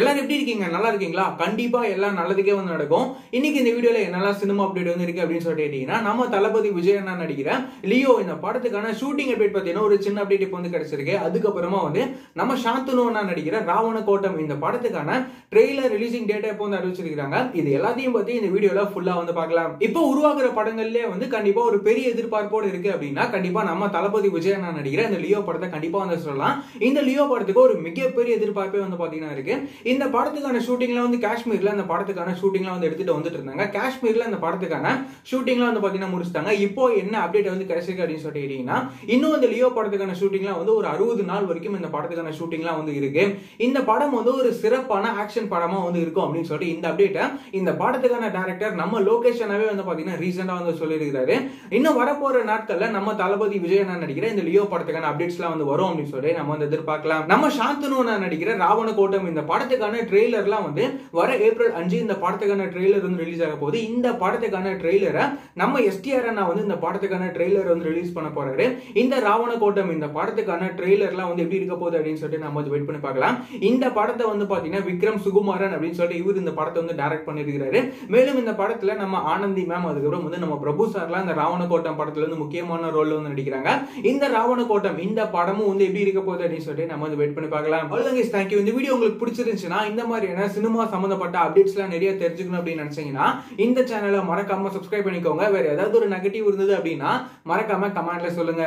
எல்லாரும் எப்படி இருக்கீங்க? நல்லா இருக்கீங்களா? கண்டிப்பா எல்லாம் நல்லதுக்கே வந்து நடக்கும். இன்னைக்கு இந்த வீடியோல என்னெல்லாம் சினிமா அப்டேட் வந்து இருக்கு அப்படின்னு சொல்லிட்டு கேட்டீங்கன்னா நம்ம தளபதி விஜய் அண்ணா நடிக்கிற லியோ இந்த படத்துக்கான ஷூட்டிங் அப்டேட் பார்த்தீங்கன்னா ஒரு சின்ன அப்டேட் இப்போ வந்து கிடைச்சிருக்கு. அதுக்கப்புறமா வந்து நம்ம சாந்தனு அண்ணா நடிக்கிற ராவண கோட்டம் இந்த படத்துக்கான ட்ரெய்லர் ரிலீசிங் டேட்டா இப்போ வந்து அறிவிச்சிருக்காங்க இது எல்லாத்தையும் பத்தி இந்த வீடியோல ஃபுல்லா வந்து பார்க்கலாம். இப்போ உருவாகிற படங்கள்லேயே வந்து கண்டிப்பா ஒரு பெரிய எதிர்பார்ப்போடு இருக்கு அப்படின்னா கண்டிப்பா நம்ம தளபதி விஜய் அண்ணா நடிக்கிற இந்த லியோ படத்தை கண்டிப்பா வந்து சொல்லலாம். இந்த லியோ படத்துக்கு ஒரு மிகப்பெரிய எதிர்பார்ப்பே வந்து பாத்தீங்கன்னா இருக்கு. இந்த படத்துக்கான ஷூட்டிங்லாம் வந்து காஷ்மீர்ல அந்த படத்துக்கான ஷூட்டிங்லாம் வந்து எடுத்துட்டு வந்துட்டு இருந்தாங்க. காஷ்மீர்ல அந்த படத்துக்கான ஷூட்டிங்லாம் வந்து பாத்தீங்கன்னா முடிச்சிட்டாங்க. இப்போ என்ன அப்டேட் வந்து கிடைச்சிருக்கு அப்படின்னு சொல்லிட்டு இன்னும் அந்த லியோ படத்துக்கான ஷூட்டிங்லாம் வந்து ஒரு அறுபது நாள் வரைக்கும் இந்த படத்துக்கான ஷூட்டிங்லாம் வந்து இருக்கு. இந்த படம் வந்து ஒரு சிறப்பான ஆக்ஷன் படமா வந்து இருக்கும் அப்படின்னு சொல்லிட்டு இந்த அப்டேட்டை இந்த படத்துக்கான டேரக்டர் நம்ம லோகேஷனாவே வந்து பாத்தீங்கன்னா ரீசெண்டா வந்து சொல்லியிருக்கிறாரு. இன்னும் வரப்போற நாட்கள்ல நம்ம தளபதி விஜய் நான் நடிக்கிற இந்த லியோ படத்துக்கான அப்டேட்ஸ்லாம் வந்து வரும் அப்படின்னு சொல்லி நம்ம வந்து எதிர்பார்க்கலாம். நம்ம சாந்தனு நான் நடிக்கிற ராவண கோட்டம் இந்த படத்துக்கு படத்துக்கான ட்ரெய்லர்லாம் வந்து வர ஏப்ரல் அஞ்சு இந்த படத்துக்கான ட்ரெய்லர் வந்து ரிலீஸ் ஆக போகுது. இந்த படத்துக்கான ட்ரெய்லரை நம்ம எஸ்டிஆர் அண்ணா வந்து இந்த படத்துக்கான ட்ரெய்லர் வந்து ரிலீஸ் பண்ண போறாரு. இந்த ராவண கோட்டம் இந்த படத்துக்கான ட்ரெய்லர்லாம் வந்து எப்படி இருக்க போகுது அப்படின்னு சொல்லிட்டு நம்ம வந்து வெயிட் பண்ணி பார்க்கலாம். இந்த படத்தை வந்து பாத்தீங்கன்னா விக்ரம் சுகுமாரன் அப்படின்னு சொல்லிட்டு இவர் இந்த படத்தை வந்து டைரக்ட் பண்ணிருக்கிறாரு மேலும் இந்த படத்துல நம்ம ஆனந்தி மேம் அதுக்கப்புறம் வந்து நம்ம பிரபு சார்லாம் இந்த ராவண கோட்டம் படத்துல வந்து முக்கியமான ரோல் வந்து நடிக்கிறாங்க. இந்த ராவண கோட்டம் இந்த படமும் வந்து எப்படி இருக்க போகுது அப்படின்னு சொல்லிட்டு நம்ம வந்து வெயிட் பண்ணி பார்க்கலாம். தேங்க்யூ இந்த வீடியோ உங்களுக்கு பிடிச்சிருந்துச்சுன்னா இந்த மாதிரியான சினிமா சம்மந்தப்பட்ட அப்டேட்ஸ்லாம் நிறைய தெரிஞ்சுக்கணும் அப்படின்னு நினைச்சீங்கன்னா இந்த சேனலை மறக்காம சப்ஸ்கிரைப் பண்ணிக்கோங்க. வேற ஏதாவது ஒரு நெகட்டிவ் இருந்தது அப்படின்னா மறக்காம கமெண்ட்ல சொல்லுங்க.